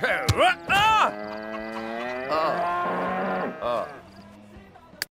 Uh, uh. Oh.